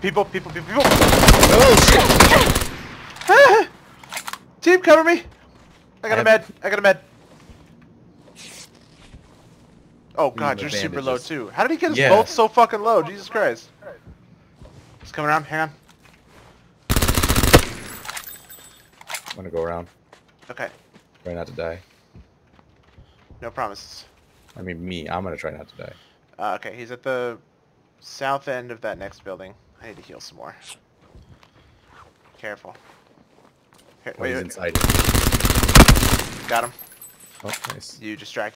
People, people, people, people. Oh shit! Team, cover me. I got a I med. I got a med. Oh god, you're super low too. How did he get us Yeah. both so fucking low? Jesus Christ. He's coming around. Hang on. I'm gonna go around. Okay. Try not to die. No promises. I mean, me. I'm gonna try not to die. Uh, okay, he's at the south end of that next building. I need to heal some more. Careful. Here, Oh, wait, he's wait. inside. Got him. Oh, nice. You distract